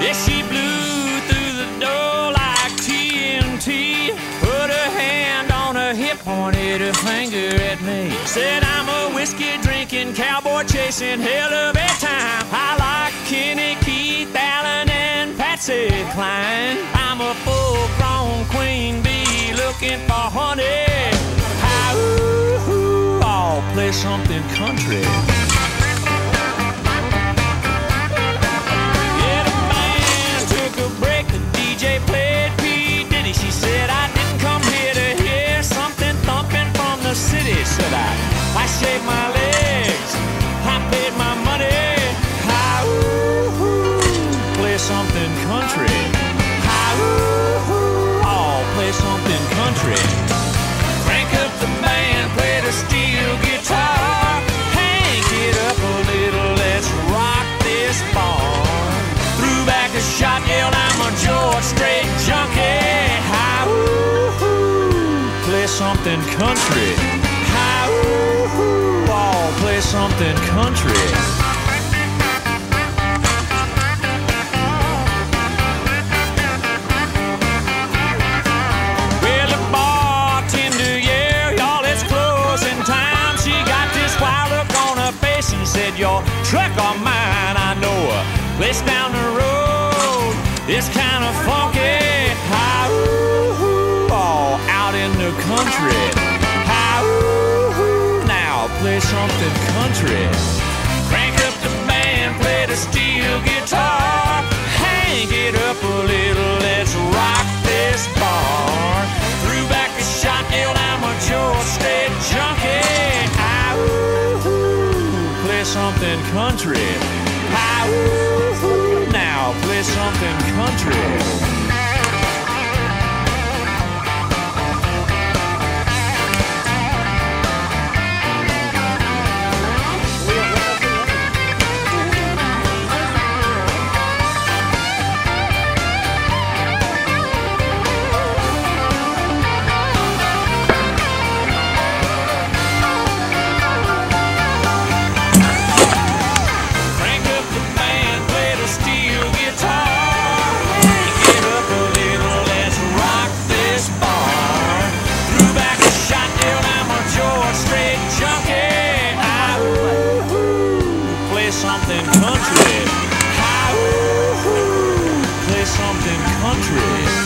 Yeah, she blew through the door like TNT. Put her hand on her hip, pointed her finger at me. Said, I'm a whiskey drinking, cowboy chasing hell of a time. I like Kenny Keith, Alan, and Patsy Cline. I'm a full grown queen bee looking for honey. Hi, ooh, ooh, I'll play something country. Said I, I shaved my legs. I paid my money. Hi, ooh, play something country. Hi, ooh, oh, play something country. Crank up the band, play the steel guitar. Hank it up a little, let's rock this bar. Threw back a shot, yelled, I'm a George Strait junkie. Hi, ooh, ooh, play something country. Face and said, Your truck or mine, I know a place down the road. It's kind of funky. Hi, ooh, oh, out in the country. Hi, ooh, now play something country. Crank up the band, play the steel guitar. Hang it up a little, let's rock this bar. Threw back a shot, yelled, I'm a George Strait junkie. I ooh, play something country. I ooh, now play something country. Play something country. I ooh, ooh, play something country.